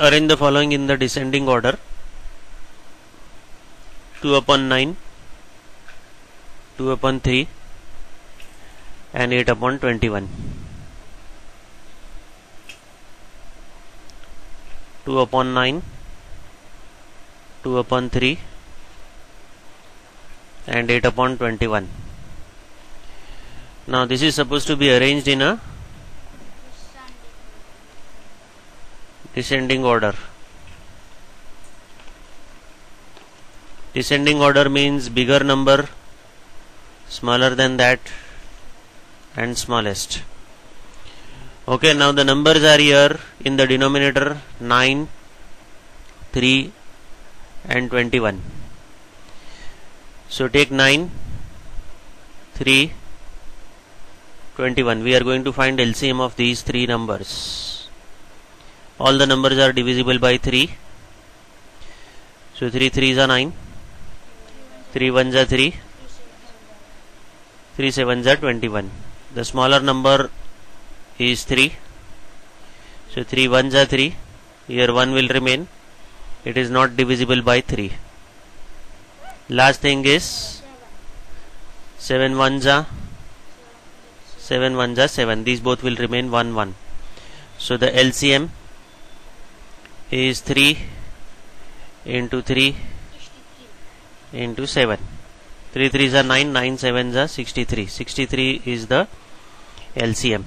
arrange the following in the descending order. 2 upon 9 2 upon 3 and 8 upon 21 2 upon 9 2 upon 3 and 8 upon 21 now this is supposed to be arranged in a descending order. Descending order means bigger number smaller than that and smallest. Okay now the numbers are here in the denominator 9 3 and 21 so take 9 3 21 we are going to find LCM of these three numbers all the numbers are divisible by 3 so 3 3s are 9 3 1s are 3 3 7s are 21 the smaller number is 3 so 3 1s are 3 here 1 will remain. It is not divisible by 3 last thing is 7 1s are 7 1s are 7 these both will remain 1 1 so the LCM is 3 into 3 into 7 3 3s are 9 9 7s are 63 63 is the LCM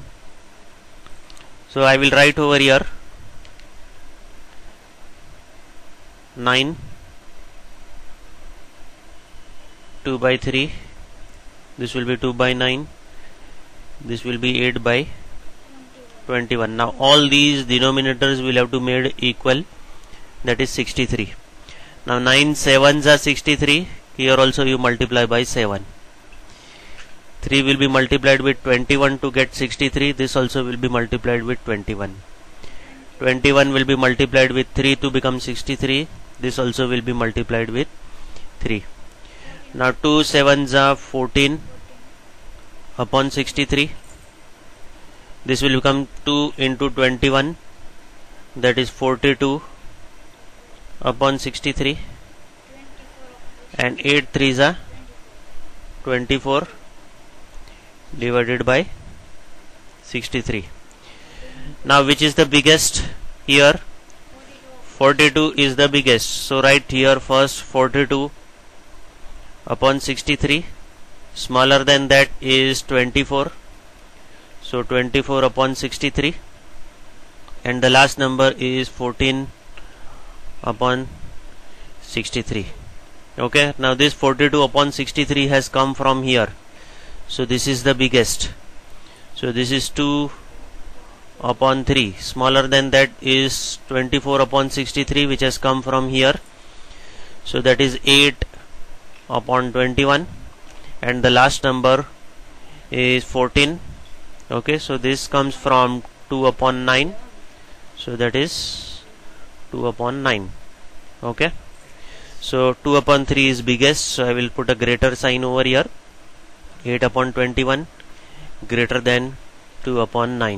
so I will write over here 9 2 by 3 this will be 2 by 9 this will be 8 by 21 now all these denominators will have to made equal that is 63 now 9 7s are 63 here also you multiply by 7 3 will be multiplied with 21 to get 63 this also will be multiplied with 21 21 will be multiplied with 3 to become 63 this also will be multiplied with 3 now 2 7s are 14 upon 63 this will become 2 into 21 that is 42 upon 63 and 8 3s are 24 divided by 63 now which is the biggest here? 42 is the biggest. So write here first 42 upon 63 smaller than that is 24 so 24 upon 63 and the last number is 14 upon 63 okay now this 42 upon 63 has come from here. So this is the biggest. So this is 2 upon 3 smaller than that is 24 upon 63 which has come from here. So that is 8 upon 21 and the last number is 14 okay so this comes from 2 upon 9 so that is 2 upon 9 okay. So 2 upon 3 is biggest. So I will put a greater sign over here. 8 upon 21 greater than 2 upon 9